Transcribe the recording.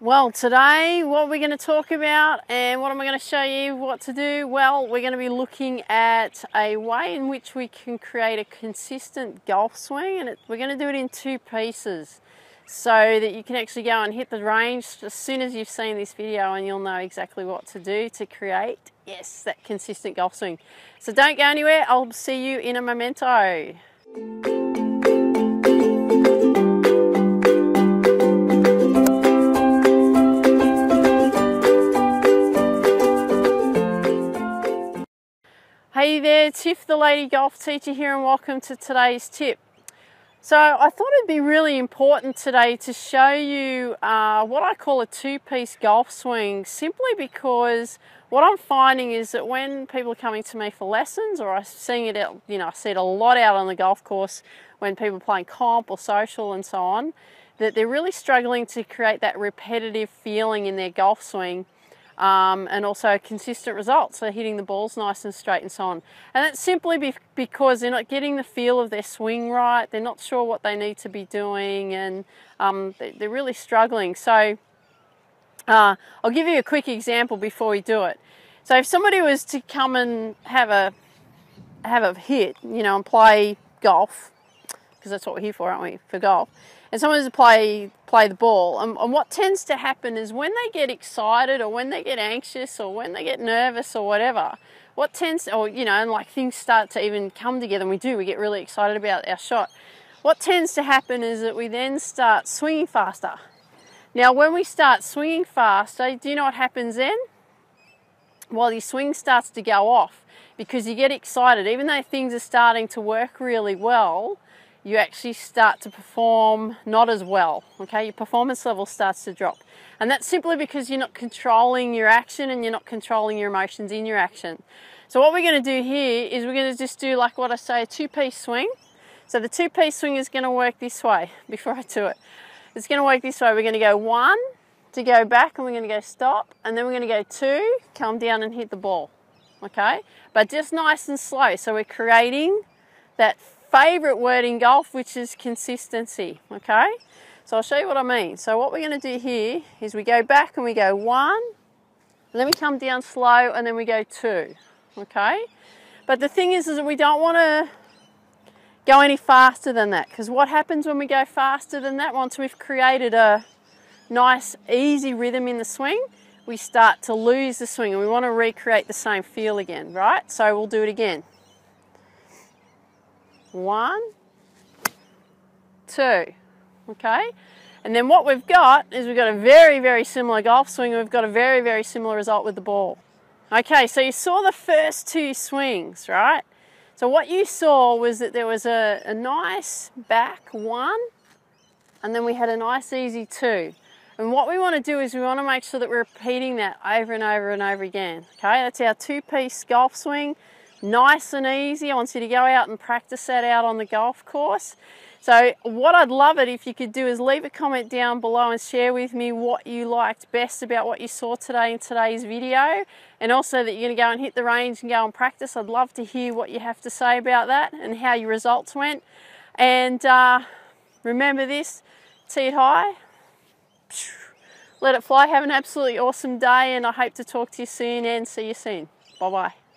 Well, today what we're going to talk about and what am I going to show you what to do? Well, we're going to be looking at a way in which we can create a consistent golf swing and it, we're going to do it in two pieces so that you can actually go and hit the range as soon as you've seen this video and you'll know exactly what to do to create, yes, that consistent golf swing. So don't go anywhere, I'll see you in a memento. Hey there, Tiff the Lady Golf Teacher here and welcome to today's tip. So I thought it'd be really important today to show you uh, what I call a two-piece golf swing simply because what I'm finding is that when people are coming to me for lessons or I'm seeing it, out, you know, I see it a lot out on the golf course when people are playing comp or social and so on, that they're really struggling to create that repetitive feeling in their golf swing um, and also consistent results. So hitting the balls nice and straight and so on. And that's simply be because they're not getting the feel of their swing right. They're not sure what they need to be doing and um, they're really struggling. So uh, I'll give you a quick example before we do it. So if somebody was to come and have a have a hit, you know, and play golf, because that's what we're here for, aren't we? For golf and someone to play play the ball. And, and, what tends to happen is when they get excited or when they get anxious or when they get nervous or whatever, what tends or you know, and like things start to even come together and we do, we get really excited about our shot. What tends to happen is that we then start swinging faster. Now, when we start swinging faster, do you know what happens then? Well, your swing starts to go off because you get excited. Even though things are starting to work really well, you actually start to perform not as well. Okay, your performance level starts to drop. And that's simply because you're not controlling your action and you're not controlling your emotions in your action. So what we're going to do here is we're going to just do like what I say, a two-piece swing. So the two-piece swing is going to work this way before I do it. It's going to work this way. We're going to go one to go back and we're going to go stop and then we're going to go two, come down and hit the ball. Okay, but just nice and slow. So we're creating that favorite word in golf, which is consistency, okay? So I'll show you what I mean. So what we're gonna do here is we go back and we go one, and then we come down slow and then we go two, okay? But the thing is, is that we don't wanna go any faster than that because what happens when we go faster than that, once we've created a nice, easy rhythm in the swing, we start to lose the swing and we wanna recreate the same feel again, right? So we'll do it again. One, two, okay? And then what we've got is we've got a very, very similar golf swing. We've got a very, very similar result with the ball. Okay, so you saw the first two swings, right? So what you saw was that there was a, a nice back one, and then we had a nice easy two. And what we want to do is we want to make sure that we're repeating that over and over and over again. Okay, that's our two-piece golf swing nice and easy. I want you to go out and practice that out on the golf course. So what I'd love it if you could do is leave a comment down below and share with me what you liked best about what you saw today in today's video and also that you're going to go and hit the range and go and practice. I'd love to hear what you have to say about that and how your results went. And uh, remember this, tee it high, let it fly. Have an absolutely awesome day and I hope to talk to you soon and see you soon. Bye-bye.